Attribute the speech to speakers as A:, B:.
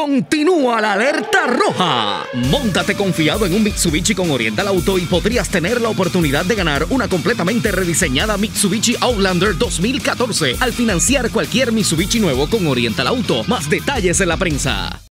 A: Continúa la alerta roja. Móntate confiado en un Mitsubishi con Oriental Auto y podrías tener la oportunidad de ganar una completamente rediseñada Mitsubishi Outlander 2014 al financiar cualquier Mitsubishi nuevo con Oriental Auto. Más detalles en la prensa.